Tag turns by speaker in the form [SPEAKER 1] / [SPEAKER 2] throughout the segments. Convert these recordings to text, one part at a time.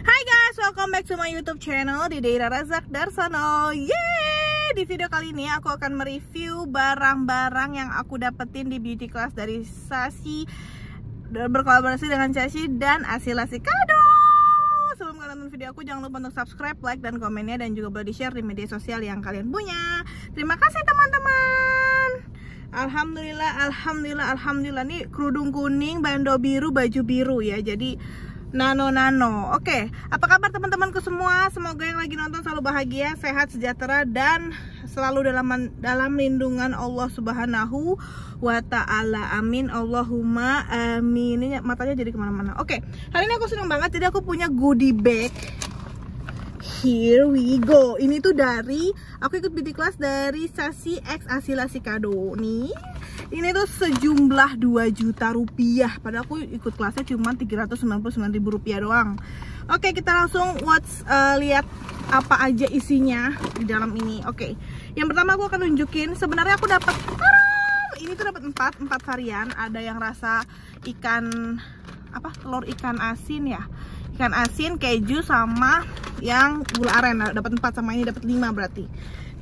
[SPEAKER 1] Hai guys, welcome back to my YouTube channel di Deira Razak Darsono. Yeay! Di video kali ini aku akan mereview barang-barang yang aku dapetin di beauty class dari Sashi dan berkolaborasi dengan Sashi dan Asilasi Kado. Sebelum kalian nonton video aku, jangan lupa untuk subscribe, like, dan komennya dan juga boleh di-share di media sosial yang kalian punya. Terima kasih teman-teman. Alhamdulillah, alhamdulillah, alhamdulillah. Nih kerudung kuning, bando biru, baju biru ya. Jadi Nano Nano. Oke, apa kabar teman-temanku semua? Semoga yang lagi nonton selalu bahagia, sehat, sejahtera dan selalu dalam dalam lindungan Allah Subhanahu wa taala. Amin. Allahumma amin. Ini matanya jadi ke mana mana Oke, hari ini aku senang banget jadi aku punya goodie bag. Here we go. Ini tuh dari aku ikut beauty class dari Sasi X Asilasi Kado. Nih ini tuh sejumlah 2 juta rupiah. Padahal aku ikut kelasnya cuma 399 ribu rupiah doang. Oke kita langsung watch uh, lihat apa aja isinya di dalam ini. Oke yang pertama aku akan nunjukin. Sebenarnya aku dapat ini tuh dapat 4 4 varian. Ada yang rasa ikan apa telur ikan asin ya ikan asin keju sama yang gula aren. Dapat 4 sama ini dapat 5 berarti.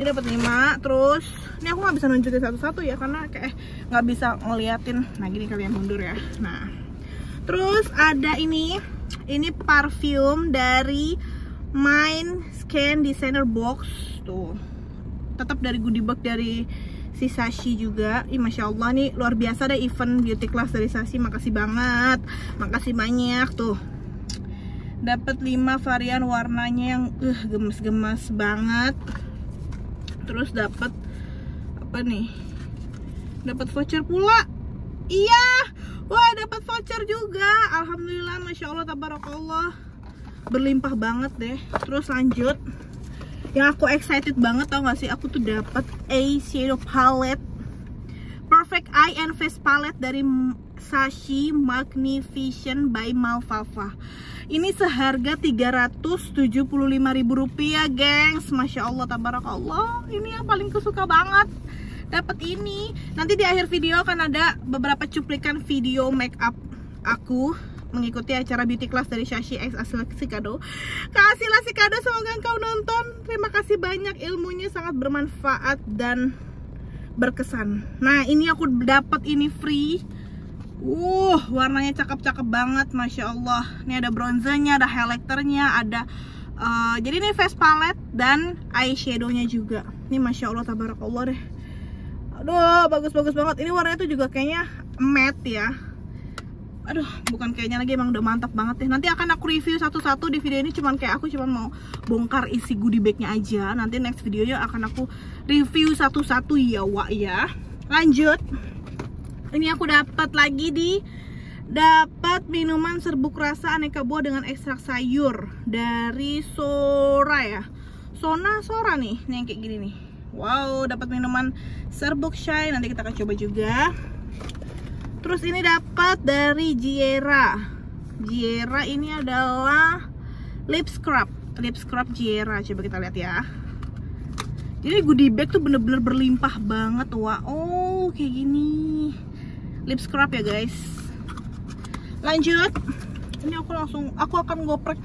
[SPEAKER 1] Ini dapat 5 terus ini aku nggak bisa nunjukin satu-satu ya karena kayak nggak bisa ngeliatin. Nah gini kalian mundur ya. Nah terus ada ini ini parfum dari Mind Scan Designer Box. Tuh tetap dari goodie bag dari si Sashi juga. Ih, Masya Allah nih luar biasa deh event beauty class dari Sashi. Makasih banget makasih banyak. Tuh dapat 5 varian warnanya yang uh, gemes-gemes banget. Terus dapat apa nih? Dapat voucher pula. Iya. Wah dapat voucher juga. Alhamdulillah masya allah tabarakallah. Berlimpah banget deh. Terus lanjut. Yang aku excited banget tau gak sih? Aku tuh dapat eyeshadow palette perfect eye and face palette dari Sashi Magnificent by Malfafa. Ini seharga Rp375.000 gengs. Masya Allah tabarakallah. Ini yang paling kesuka banget. Dapat ini. Nanti di akhir video akan ada beberapa cuplikan video make up aku mengikuti acara beauty class dari Shashi X Asilasi-Kado Kasih Kado. Semoga kau nonton. Terima kasih banyak. Ilmunya sangat bermanfaat dan berkesan nah ini aku dapat ini free Uh, warnanya cakep-cakep banget, masya Allah. Ini ada bronzernya, ada highlighternya, ada uh, jadi ini face palette dan eyeshadownya juga. Ini masya Allah, tabarakallah deh. Aduh, bagus-bagus banget. Ini warnanya tuh juga kayaknya matte ya. Aduh, bukan kayaknya lagi emang udah mantap banget ya. Nanti akan aku review satu-satu di video ini. Cuman kayak aku cuman mau bongkar isi goodie bagnya aja. Nanti next videonya akan aku review satu-satu ya, Wak ya. Lanjut ini aku dapat lagi di dapat minuman serbuk rasa aneka buah dengan ekstrak sayur dari Sora ya Sona Sora nih ini yang kayak gini nih wow dapat minuman serbuk shy nanti kita akan coba juga terus ini dapat dari Jiera Jiera ini adalah lip scrub. Lip scrub Jiera coba kita lihat ya. Jadi goodie bag tuh bener-bener berlimpah banget wah oh kayak gini. Lip scrub ya guys. Lanjut. Ini aku langsung aku akan ngoprek.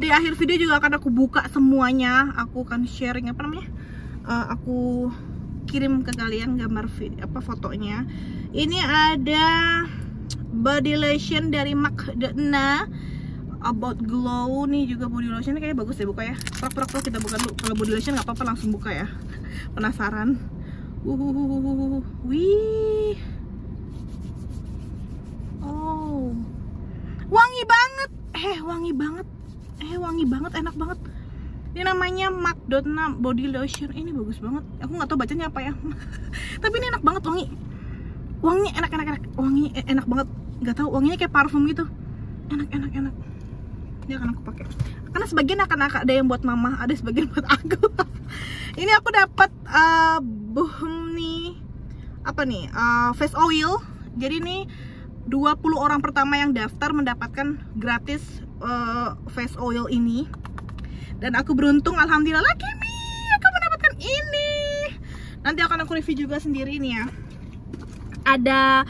[SPEAKER 1] Di akhir video juga akan aku buka semuanya. Aku akan sharing apa namanya? Uh, aku kirim ke kalian gambar video, apa fotonya ini ada body lotion dari Macdana about glow nih juga body lotion kayaknya bagus deh buka ya. Prak prak kita buka dulu. Kalau body lotion nggak apa-apa langsung buka ya. Penasaran. Wih. Wangi banget. Eh wangi banget. Eh wangi banget enak banget. Ini namanya Macdona body lotion. Ini bagus banget. Aku nggak tahu bacanya apa ya. Tapi ini enak banget wangi wangi enak enak enak. Wangi eh, enak banget. Nggak tahu wanginya kayak parfum gitu. Enak enak enak. Ini akan aku pakai. Karena sebagian akan ada yang buat mama ada sebagian buat aku. Ini aku dapat uh, buhm nih. Apa nih? Uh, face oil. Jadi nih 20 orang pertama yang daftar mendapatkan gratis uh, face oil ini. Dan aku beruntung alhamdulillah lagi nih aku mendapatkan ini. Nanti akan aku review juga sendiri nih ya ada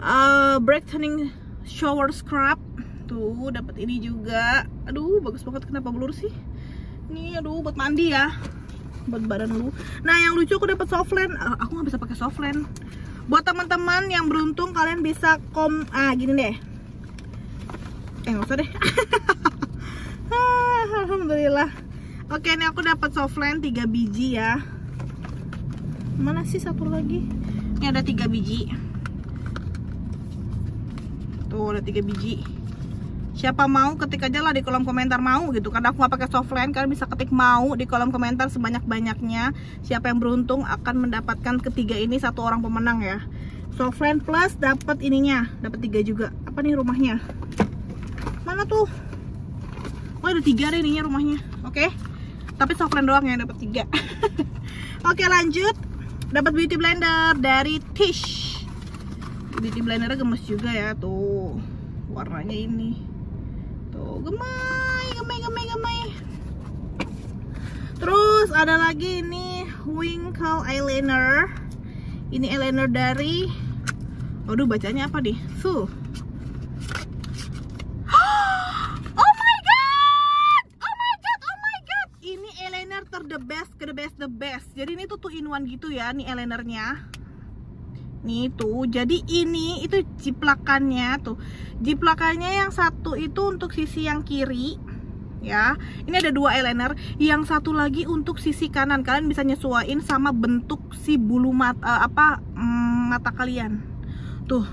[SPEAKER 1] uh, brightening shower scrub. Tuh dapat ini juga. Aduh bagus banget. Kenapa blur sih? Ini aduh buat mandi ya. Buat badan lu. Nah yang lucu aku dapat softland uh, aku nggak bisa pakai softland buat teman-teman yang beruntung kalian bisa kom ah gini deh. Eh nggak usah deh. Ah, alhamdulillah. Oke ini aku dapat softland 3 biji ya. Mana sih satu lagi ini ada tiga biji. Tuh ada tiga biji. Siapa mau ketik aja lah di kolom komentar mau gitu. Karena aku nggak pakai softline kalian bisa ketik mau di kolom komentar sebanyak banyaknya siapa yang beruntung akan mendapatkan ketiga ini satu orang pemenang ya. Softline plus dapat ininya dapat tiga juga. Apa nih rumahnya? Mana tuh? Oh ada tiga deh ininya rumahnya. Oke. Okay? tapi softline doang ya dapat tiga. Oke okay, lanjut dapat beauty blender dari Tish. Beauty blendernya gemes juga ya tuh. Warnanya ini. Tuh gemai gemai gemai gemai. Terus ada lagi ini winkle eyeliner. Ini eyeliner dari waduh bacanya apa nih? Su oh my god oh my god oh my god ini eyeliner ter the best the best. Jadi ini tuh two in one gitu ya nih eyelinernya. Nih tuh jadi ini itu jiplakannya tuh. Jiplakannya yang satu itu untuk sisi yang kiri ya. Ini ada dua eyeliner yang satu lagi untuk sisi kanan. Kalian bisa nyesuaiin sama bentuk si bulu mata uh, apa um, mata kalian. Tuh.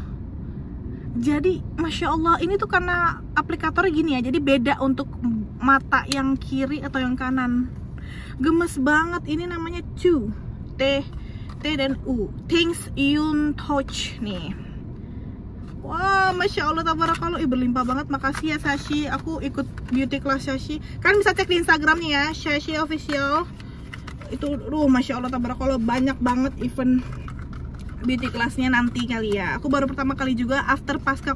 [SPEAKER 1] Jadi masya Allah ini tuh karena aplikatornya gini ya. Jadi beda untuk mata yang kiri atau yang kanan gemes banget ini namanya Chu. T T dan U. Things you touch nih. Wah, wow, Masya Allah, tabarakallah, Ih, berlimpah banget, makasih ya Sashi Aku ikut beauty class Sashi Kalian bisa cek di Instagramnya ya, Sashi Official. Itu, duh, Masya Allah, tabarakallah, Banyak banget event beauty classnya nanti kali ya. Aku baru pertama kali juga after pasca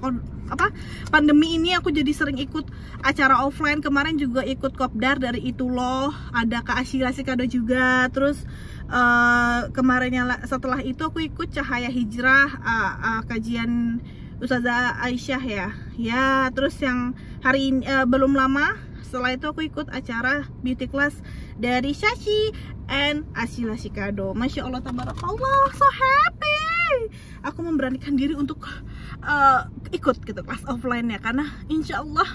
[SPEAKER 1] apa pandemi ini aku jadi sering ikut acara offline. Kemarin juga ikut kopdar dari itu loh. Ada Kak Asyila Sikado juga. Terus uh, kemarinnya setelah itu aku ikut Cahaya Hijrah uh, uh, kajian Ustazah Aisyah ya. Ya terus yang hari ini uh, belum lama setelah itu aku ikut acara beauty class dari Shashi and Asyila Sikado Masya Allah tabarakallah so happy. Aku memberanikan diri untuk uh, ikut gitu kelas offline ya karena insya Allah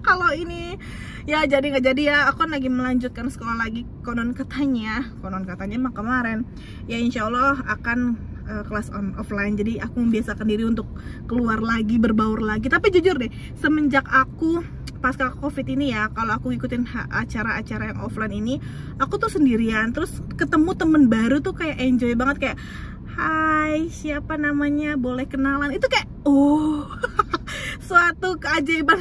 [SPEAKER 1] kalau ini ya jadi nggak jadi ya aku lagi melanjutkan sekolah lagi. Konon katanya konon katanya mah kemarin ya insya Allah akan uh, kelas on offline. Jadi aku membiasakan diri untuk keluar lagi berbaur lagi. Tapi jujur deh semenjak aku pasca covid ini ya kalau aku ikutin acara-acara yang offline ini aku tuh sendirian terus ketemu temen baru tuh kayak enjoy banget kayak Hai siapa namanya? Boleh kenalan? Itu kayak oh suatu keajaiban.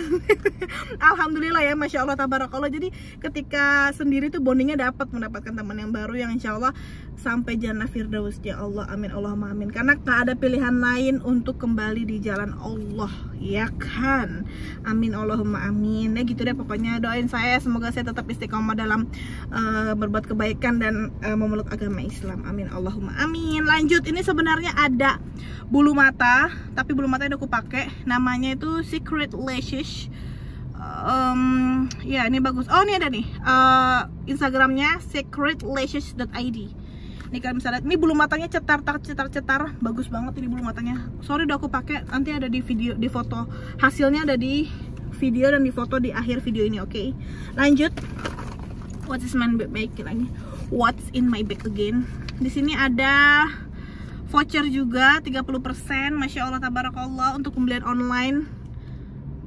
[SPEAKER 1] Alhamdulillah ya Masya Allah tabarakallah. Jadi ketika sendiri tuh bondingnya dapat mendapatkan teman yang baru yang Insya Allah sampai jannah firdaus ya Allah amin Allahumma amin. Karena tak ada pilihan lain untuk kembali di jalan Allah ya kan? Amin Allahumma amin. Ya gitu deh pokoknya doain saya. Semoga saya tetap istiqomah dalam uh, berbuat kebaikan dan uh, memeluk agama Islam. Amin Allahumma amin. Lanjut ini sebenarnya ada bulu mata tapi bulu mata yang aku pakai namanya itu Secret Lashes. Um, ya ini bagus. Oh ini ada nih. Uh, Instagramnya secretlashes.id nih kalian bisa lihat ini bulu matanya cetar cetar cetar bagus banget ini bulu matanya sorry udah aku pakai nanti ada di video di foto. Hasilnya ada di video dan di foto di akhir video ini oke? Okay? lanjut. What is my bag lagi? What's in my bag again? Di sini ada voucher juga 30% Masya Allah tabarakallah untuk pembelian online.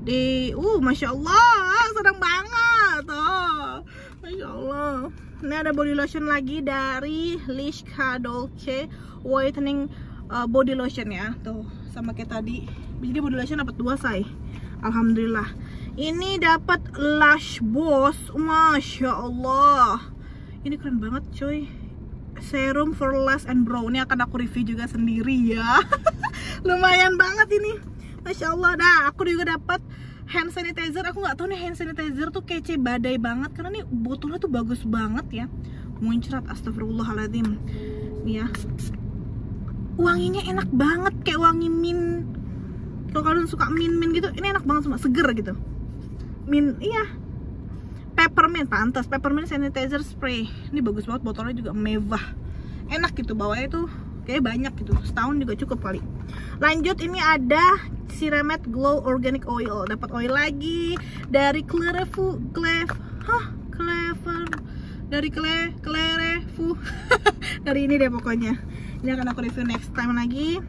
[SPEAKER 1] Di uh Masya Allah senang banget. Oh Masya Allah ini ada body lotion lagi dari Lishka Dolce whitening uh, body lotion ya. Tuh sama kayak tadi. Jadi body lotion dapat dua say Alhamdulillah. Ini dapat Lush Boss. Masya Allah. Ini keren banget coy serum for lash and brow. Ini akan aku review juga sendiri ya. Lumayan banget ini. Masya Allah. Nah aku juga dapat hand sanitizer aku nggak tahu nih hand sanitizer tuh kece badai banget. Karena nih botolnya tuh bagus banget ya. Muncrat astagfirullahaladzim. Ya. Wanginya enak banget kayak wangi mint. Kalau kalian suka min min gitu ini enak banget semua seger gitu. Min iya. Peppermint pantas. Peppermint sanitizer spray. Ini bagus banget botolnya juga mewah. Enak gitu bawahnya tuh kayak banyak gitu. Setahun juga cukup kali. Lanjut ini ada Ceramet Glow Organic Oil. Dapat oil lagi dari Clerefu Clef hah? Clever. Dari Cle Clerefu. Dari ini deh pokoknya. Ini akan aku review next time lagi.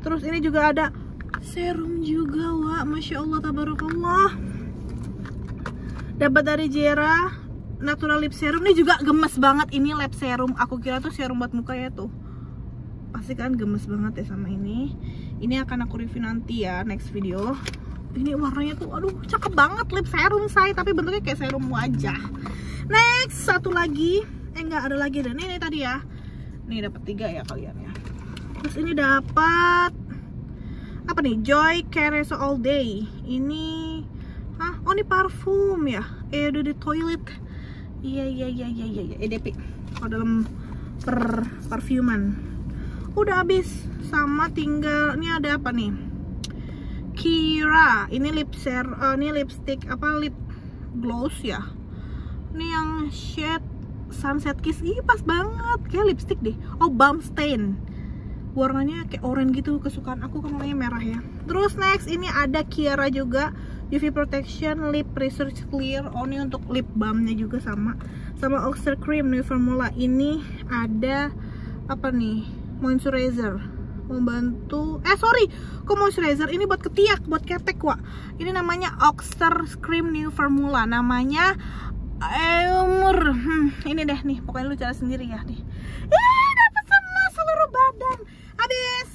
[SPEAKER 1] Terus ini juga ada serum juga wah masya Allah tabarakallah. Dapat dari Jera natural lip serum. Ini juga gemes banget. Ini lip serum. Aku kira tuh serum buat muka ya tuh pasti kan gemes banget ya sama ini. Ini akan aku review nanti ya next video. Ini warnanya tuh aduh cakep banget. Lip serum saya tapi bentuknya kayak serum wajah. Next satu lagi. Eh enggak ada lagi dan ini tadi ya. Nih dapat tiga ya kalian ya. Terus ini dapat apa nih? Joy Cares All Day. Ini ah oh ini parfum ya? Eh udah di toilet. Iya iya iya iya iya ya. EDP kalau dalam per parfuman udah habis sama tinggal ini ada apa nih? Kira. Ini lip ser uh, ini lipstick apa lip gloss ya? Ini yang shade sunset kiss. Ini pas banget. Kayak lipstick deh. Oh balm stain. Warnanya kayak orange gitu kesukaan aku kan merah ya. Terus next ini ada Kiara juga. UV protection lip research clear. Oh ini untuk lip balmnya juga sama. Sama Oxer cream new formula. Ini ada apa nih moisturizer. Membantu eh sorry. Kok moisturizer? Ini buat ketiak buat ketek wak. Ini namanya Oxer cream new formula. Namanya umur hmm, ini deh nih. Pokoknya lu cara sendiri ya nih. Ya dapat semua seluruh badan. Habis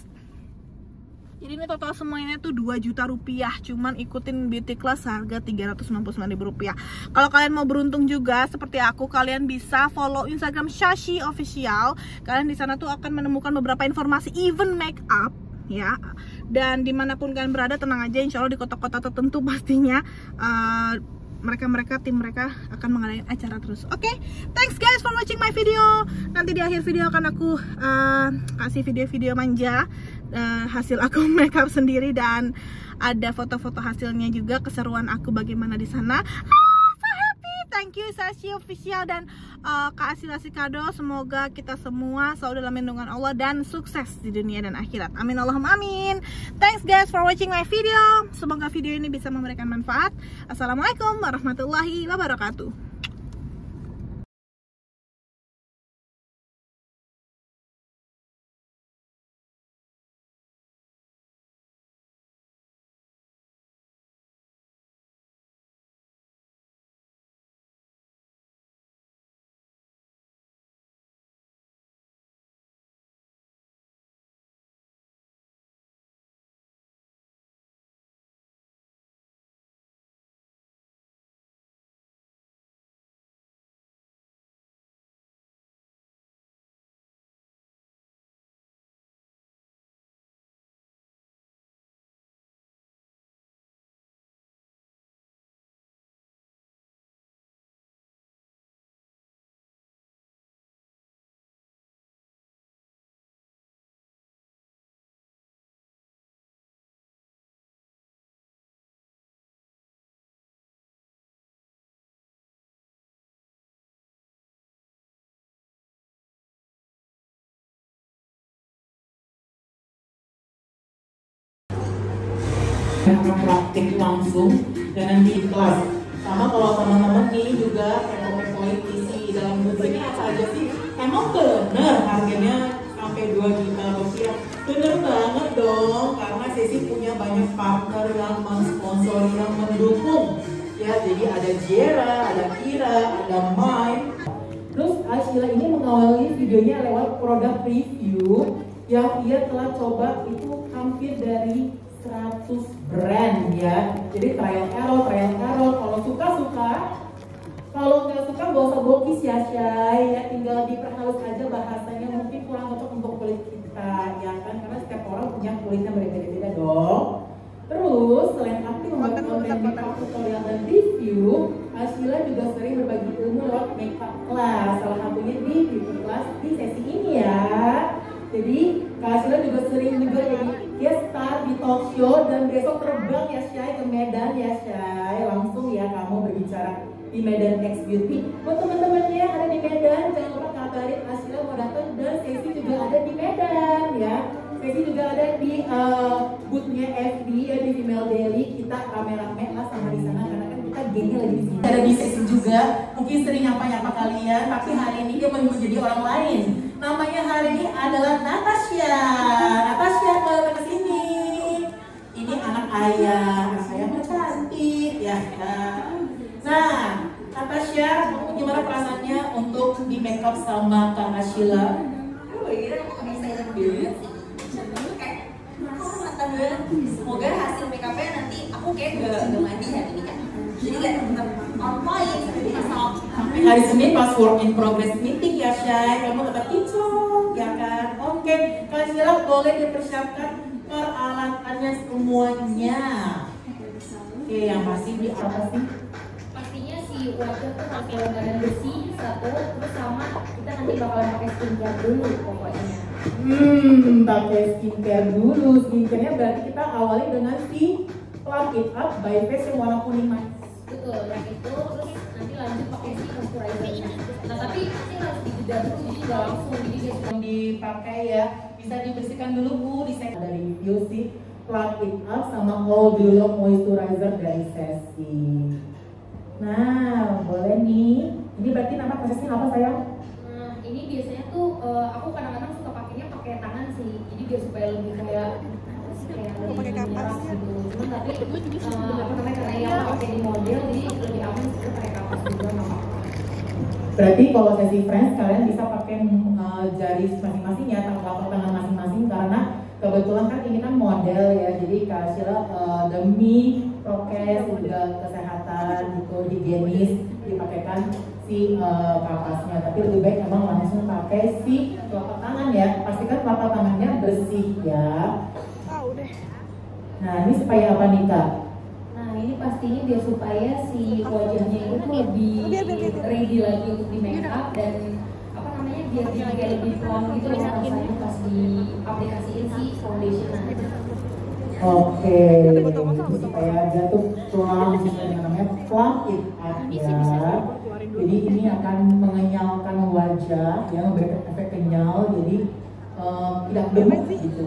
[SPEAKER 1] jadi ini total semuanya tuh 2 juta rupiah cuman ikutin beauty class harga 399 ribu rupiah kalau kalian mau beruntung juga seperti aku kalian bisa follow instagram Shashi official kalian di sana tuh akan menemukan beberapa informasi even make up ya dan di mana pun kalian berada tenang aja insya Allah di kota-kota tertentu pastinya uh, mereka-mereka tim mereka akan mengadakan acara terus. Oke, okay? thanks guys for watching my video. Nanti di akhir video akan aku uh, kasih video-video manja uh, hasil aku makeup sendiri dan ada foto-foto hasilnya juga keseruan aku bagaimana di sana. Ah, happy. Thank you Sashi official dan uh, Kak Asila Kado. Semoga kita semua selalu dalam lindungan Allah dan sukses di dunia dan akhirat. Amin Allahumma amin. Thanks guys for watching my video. Semoga video ini bisa memberikan manfaat. Assalamualaikum warahmatullahi wabarakatuh.
[SPEAKER 2] Akan praktik langsung dan nanti di kelas sama kalau teman-teman ini juga kepo-kepoin isi dalam buku ini apa aja sih? Emang bener harganya sampai 2 juta rupiah? Bener banget dong karena sesi punya banyak partner yang mensponsor yang mendukung. Ya jadi ada Jera, ada Kira, ada Mai. Terus Ashila ini mengawali videonya lewat produk review yang ia telah coba itu hampir dari 100 brand ya. Jadi trial error, trial error. Kalau suka suka, kalau nggak suka gak usah bokis ya Syai ya. Tinggal diperhalus aja bahasanya mungkin kurang cocok untuk kulit kita ya kan karena setiap orang punya kulitnya berbeda-beda dong. Terus selain aktif membuat konten makeup tutorial dan review, Ashila juga sering berbagi ilmu lewat makeup class. Salah satunya di beauty class di sesi ini ya. Jadi Kak Ashila juga sering juga jadi guest star di talk show dan besok terbang ya Syai ke Medan ya Syai. Langsung ya kamu berbicara di Medan X Beauty. Buat teman-temannya yang ada di Medan jangan lupa kabarin Asila mau datang dan Sesi juga ada di Medan ya. Sesi juga ada di uh, boothnya FB ya di Female Daily. Kita rame-rame lah sama di sana karena kan kita gengnya lagi di sini. Ada di Sesi juga mungkin sering nyapa-nyapa kalian tapi hari ini dia mau menjadi orang lain. Namanya hari ini adalah Natasha. Natasha ini anak ayah mah cantik ya kan Nah, Natasha, gimana perasaannya untuk di make up sama Kak?
[SPEAKER 3] Aduh, ini aku excited banget sih. Kayak kehormatan banget. Semoga hasil make upnya nanti aku kayak gak, gak mandi hari ini kan. Jadi kayak tetap on point. Sampai
[SPEAKER 2] hari Senin pas work in progress meeting ya Syai, kamu tetap kinclong ya kan? Oke, Kak Ashila boleh dipersiapkan peralatannya semuanya. Oke, yang pasti di apa sih?
[SPEAKER 4] pastinya si wajah tuh pakai lembaran besi satu terus sama kita nanti bakalan pakai skincare dulu pokoknya
[SPEAKER 2] Hmm, pakai skincare dulu. Skincare-nya berarti kita awali dengan si Plump It Up by Face yang warna kuning mas.
[SPEAKER 4] betul yang itu terus nanti lanjut pakai si moisturizernya nah tapi nanti harus dijeda dulu jadi nggak langsung jadi dia sudah
[SPEAKER 2] yang dipakai ya bisa dibersihkan dulu bu di sih plug it up sama the look moisturizer dari sesi. Nah boleh nih. Ini berarti nama prosesnya apa sayang?
[SPEAKER 4] Nah ini biasanya tuh eh, aku kadang-kadang suka pakainya pakai tangan sih. Jadi biar supaya lebih kayak kayak lebih
[SPEAKER 1] ya?
[SPEAKER 4] gitu. Tapi eh, apa namanya karena yang pakai di model jadi lebih aman sih pakai kapas juga apa-apa.
[SPEAKER 2] Berarti kalau sesi friends kalian bisa pakai uh, jari masing-masing ya telapak tangan masing-masing karena kebetulan kan ini kan model ya jadi Kak Sheila uh, demi prokes juga kesehatan gitu higienis dipakaikan si uh, kapasnya tapi lebih baik emang langsung pakai si telapak tangan ya. Pastikan telapak tangannya bersih ya. Nah ini supaya apa nih Kak?
[SPEAKER 4] Nah ini pastinya biar supaya si wajahnya itu lebih ready lagi untuk di make up dan biar dia kayak lebih gitu loh rasanya pas di aplikasiin si foundation nanti.
[SPEAKER 2] Oke, supaya jatuh dengan namanya plump it up ya. Jadi ini akan mengenyalkan wajah, ya memberikan efek kenyal, jadi eh, tidak gemuk gitu.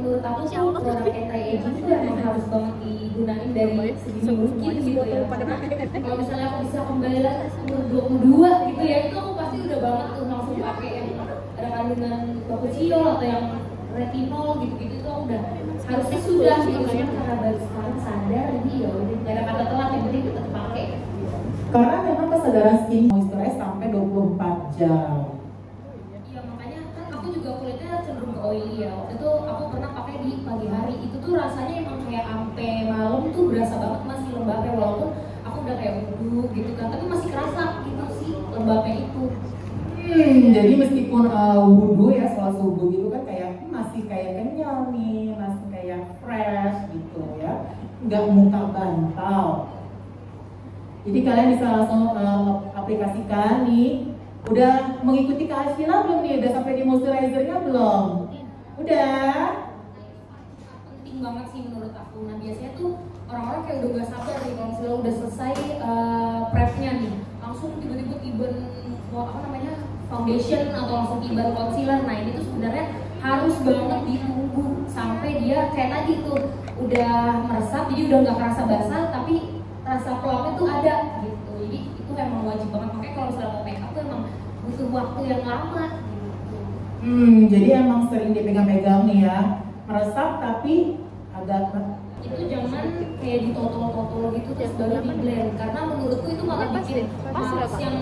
[SPEAKER 4] Kalau menurut aku sih produk anti-aging itu emang harus banget digunain dari sedini mungkin gitu ya. Kalau misalnya aku bisa kembali lagi umur 22 gitu ya, itu aku pasti udah banget tuh langsung pakai yang ada kandungan bakuchiol atau yang retinol gitu-gitu itu aku udah harusnya sudah gitu kan karena baru sekarang sadar jadi ya udah gak ada kata telat yang penting tetap pakai.
[SPEAKER 2] Karena memang kesadaran skin moisturize sampai 24 jam.
[SPEAKER 4] Iya makanya kan aku juga kulitnya cenderung ke oily ya. Waktu itu aku pagi hari. Itu tuh rasanya emang kayak ampe malam tuh berasa banget masih lembabnya walaupun aku udah kayak wudhu gitu kan. Tapi masih kerasa gitu sih lembabnya itu.
[SPEAKER 2] Hmm, jadi meskipun uh, wudhu ya sholat subuh gitu kan kayak masih kayak kenyal nih, masih kayak fresh gitu ya, nggak muka bantal. Jadi kalian bisa langsung uh, aplikasikan nih. Udah mengikuti Kak Ashila belum nih? Udah sampai di moisturizernya belum? Udah.
[SPEAKER 4] Penting banget sih menurut aku. Nah biasanya tuh orang-orang kayak udah gak sabar nih kalau misalnya udah selesai uh, prepnya nih, langsung tiba-tiba tiban apa namanya foundation atau langsung tiban concealer. Nah ini tuh sebenarnya harus banget ditunggu sampai dia kayak tadi tuh udah meresap, jadi udah nggak kerasa basah, tapi rasa plumpnya tuh ada gitu. Jadi itu emang wajib banget. Makanya kalau misalnya mau make up tuh emang butuh waktu yang lama. Gitu.
[SPEAKER 2] Hmm, jadi emang sering dipegang-pegang nih ya, meresap tapi
[SPEAKER 4] itu jangan kayak ditotol-totol gitu terus baru di blend. Karena menurutku itu malah bikin pas yang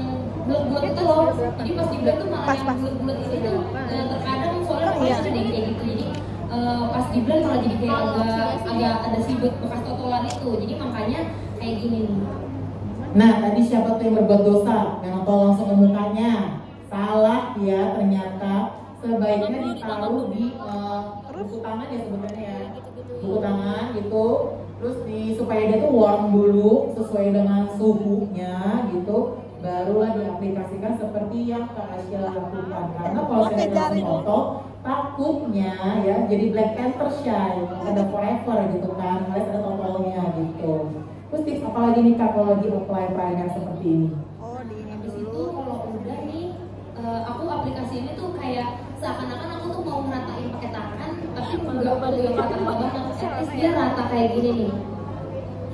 [SPEAKER 4] bulat-bulat itu loh jadi pas di blend tuh malah yang bulat-bulat itu tuh. Eh, terkadang soalnya pas ada yang kayak gitu. Jadi eh, pas di blend malah jadi kayak agak agak ada sibuk bekas totolan itu. Jadi makanya kayak gini. Nih
[SPEAKER 2] Nah, tadi siapa tuh yang berbuat dosa? Yang nonton langsung ke mukanya. Salah ya ternyata. Sebaiknya ditaruh di uh, buku tangan ya sebenarnya ya. Buku tangan gitu. Terus di supaya dia tuh warm dulu sesuai dengan suhunya gitu. barulah diaplikasikan seperti yang Kak Asia lakukan karena kalau saya langsung
[SPEAKER 1] jari.
[SPEAKER 2] foto takutnya ya jadi Black Panther shine ada forever gitu kan ada totolnya gitu terus tips apa lagi nih Kak kalau lagi apply primer seperti ini
[SPEAKER 1] Oh, di ini
[SPEAKER 4] Habis
[SPEAKER 1] dulu.
[SPEAKER 4] itu kalau udah nih, eh, aku aplikasi ini tuh kayak seakan-akan aku tuh mau ngeratain pakai tangan, tapi enggak pada yang rata banget. Least dia rata kayak gini nih.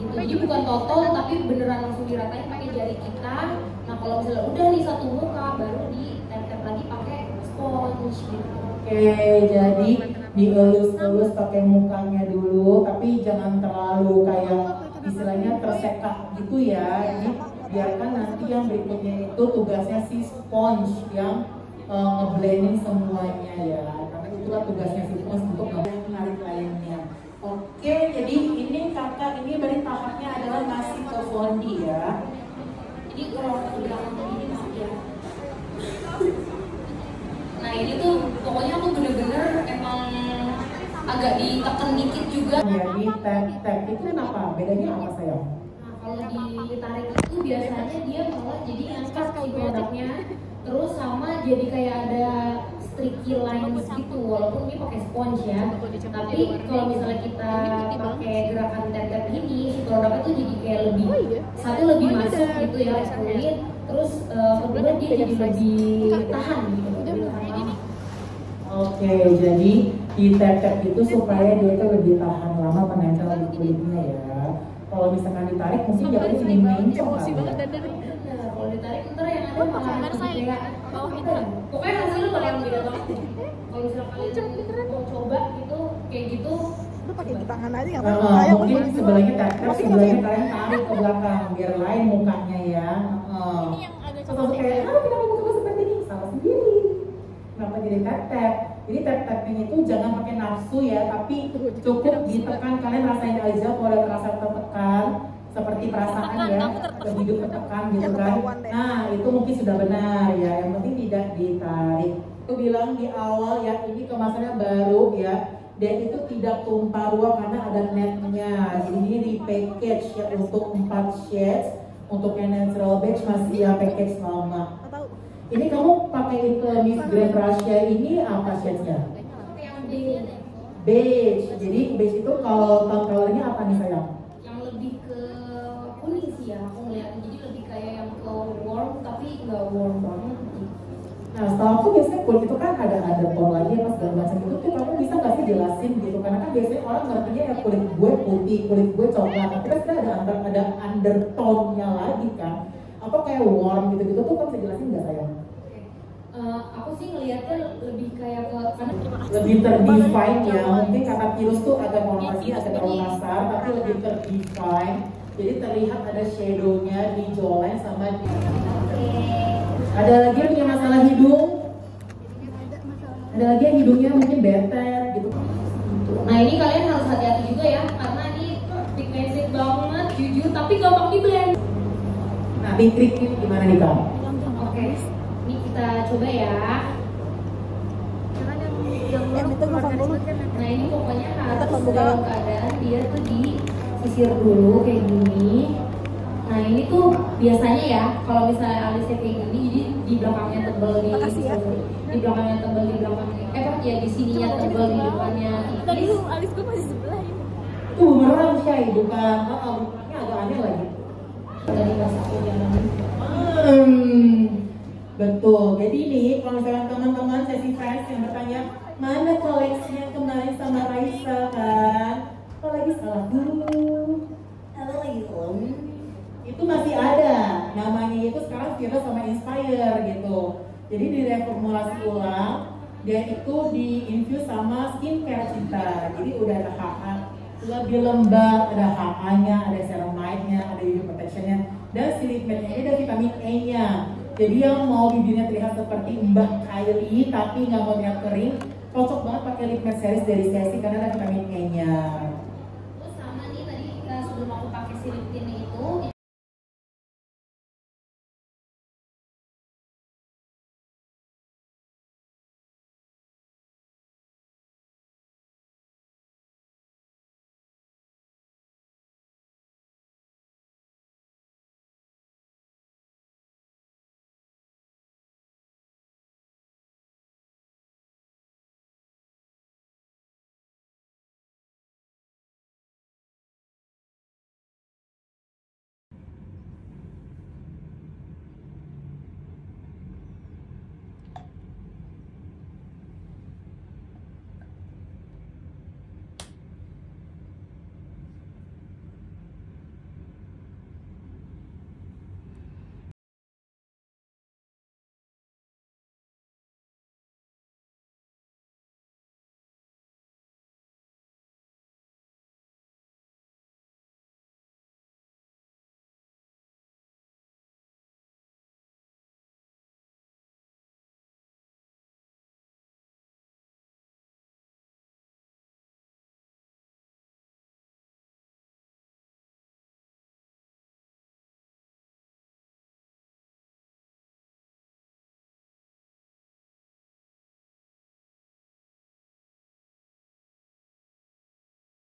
[SPEAKER 4] Gitu. Jadi bukan totol, tapi beneran langsung diratain pakai jari kita. Nah kalau misalnya udah nih satu muka, baru di tap lagi pakai sponge gitu.
[SPEAKER 2] Oke, jadi dielus-elus pakai mukanya dulu, tapi jangan terlalu kayak istilahnya tersekak gitu ya. Jadi biarkan nanti yang berikutnya itu tugasnya si sponge yang uh, ngeblending semuanya ya. Karena itulah tugasnya si sponge untuk lainnya. Oke, jadi ini kakak ini dari tahapnya adalah ngasih ke fondi ya.
[SPEAKER 4] Jadi kalau udah ini maaf ya. Nah ini tuh pokoknya aku bener-bener emang agak ditekan dikit juga.
[SPEAKER 2] Jadi tap tap itu kenapa? Bedanya apa sayang?
[SPEAKER 4] Nah kalau ditarik itu biasanya dia malah jadi ngangkat si produknya terus sama jadi kayak ada streaky lines gitu walaupun ini pakai sponge ya. Tapi kalau misalnya kita pakai gerakan tap ini si produknya tuh jadi kayak lebih satu lebih masuk gitu ya kulit terus eh, kedua dia jadi lebih tahan gitu lebih tahan.
[SPEAKER 2] Oke, jadi di tap itu supaya dia itu lebih tahan lama menempel di kulitnya ya. Kalau misalkan ditarik mungkin jadinya jadi mencong kali ya.
[SPEAKER 4] Bener, kalau ditarik ntar yang ada malah jadi kayak apa ya? pokoknya hasilnya bakal beda banget kalau misalnya kalian mau coba gitu kayak gitu
[SPEAKER 1] Lu pakai di tangan aja nggak apa-apa. Ayo,
[SPEAKER 2] mungkin
[SPEAKER 1] aku-
[SPEAKER 2] sebelahnya tap sebelahnya kalian tarik ke belakang biar lain mukanya ya. Heeh. Terus langsung kayak, ah kenapa muka seperti ini? Salah sendiri. Kenapa jadi tap? Jadi tap tapping itu jangan pakai nafsu ya, tapi cukup ditekan. Kalian rasain aja kalau ada terasa tertekan, seperti perasaan ya, hidup tertekan gitu kan. Nah itu mungkin sudah benar ya. Yang penting tidak ditarik. Aku bilang di awal ya, ini kemasannya baru ya. Dan itu tidak tumpah ruah karena ada netnya. Jadi ini repackage ya untuk 4 shades. Untuk yang natural beige masih ya package lama. Ini kamu pakai itu Miss Grand Russia ini apa
[SPEAKER 4] di
[SPEAKER 2] Beige. Jadi beige itu kalau tone colornya apa nih sayang?
[SPEAKER 4] Nggak warm banget.
[SPEAKER 2] Nah, setahu aku biasanya kulit itu kan ada ada tone lagi apa segala macam itu tuh kamu bisa nggak sih jelasin gitu? Karena kan biasanya orang ngertinya ya kulit gue putih, kulit gue coklat, tapi kan ada under ada undertone-nya lagi kan? Apa kayak warm gitu-gitu tuh kamu bisa jelasin nggak sayang?
[SPEAKER 4] Eh, aku sih ngeliatnya lebih kayak ke karena
[SPEAKER 2] lebih terdefine ya mungkin kata virus tuh agak normasi agak terlalu kasar tapi lebih terdefine jadi terlihat ada shadownya di jawline sama di ada lagi yang punya masalah hidung ada lagi yang hidungnya mungkin betet gitu
[SPEAKER 4] Nah ini kalian harus hati-hati juga ya karena ini pigmented banget jujur tapi gampang di blend.
[SPEAKER 2] nah di triknya gimana nih kak
[SPEAKER 4] Oke, ini kita coba ya.
[SPEAKER 1] Yang itu nggak dulu.
[SPEAKER 4] Nah ini pokoknya harus dalam keadaan dia tuh disisir dulu kayak gini. Nah ini tuh biasanya ya kalau misalnya alisnya kayak gini, jadi di belakangnya tebel di
[SPEAKER 1] Makasih ya.
[SPEAKER 4] di belakangnya tebel di belakangnya eh apa ya di sininya tebel di depannya tipis.
[SPEAKER 5] alis gue masih sebelah ya.
[SPEAKER 2] itu bumerang sih bukan oh, oh, bumerangnya agak aneh lagi
[SPEAKER 4] Dari pas aku jalan.
[SPEAKER 2] Hmm, betul. Jadi nih, kalau misalnya teman-teman sesi friends yang bertanya, mana koleksi yang kemarin sama Raisa kan? Kok lagi salah dulu?
[SPEAKER 3] Halo Ilham.
[SPEAKER 2] Itu masih ada. Namanya itu sekarang viral sama Inspire gitu. Jadi direformulasi ulang. Dia itu diinfuse sama skincare cinta. Jadi udah ada HA lebih lembab, ada HA-nya, ada ceramide-nya, ada UV protection-nya, dan si lip matte-nya ini ada vitamin E-nya. Jadi yang mau bibirnya terlihat seperti Mbak Kylie tapi nggak mau terlihat kering, cocok banget pakai lip matte series dari Sesi karena ada vitamin
[SPEAKER 4] nih tadi eh, sebelum aku pakai itu,